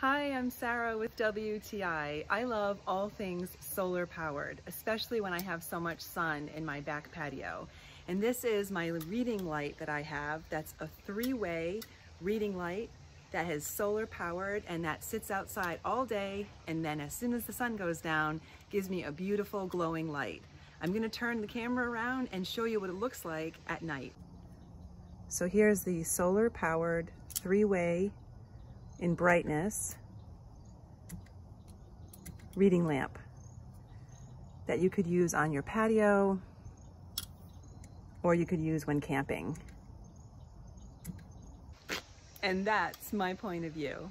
Hi, I'm Sarah with WTI. I love all things solar powered, especially when I have so much sun in my back patio. And this is my reading light that I have. That's a three-way reading light that has solar powered and that sits outside all day and then as soon as the sun goes down gives me a beautiful glowing light. I'm gonna turn the camera around and show you what it looks like at night. So here's the solar powered three-way in brightness reading lamp that you could use on your patio or you could use when camping. And that's my point of view.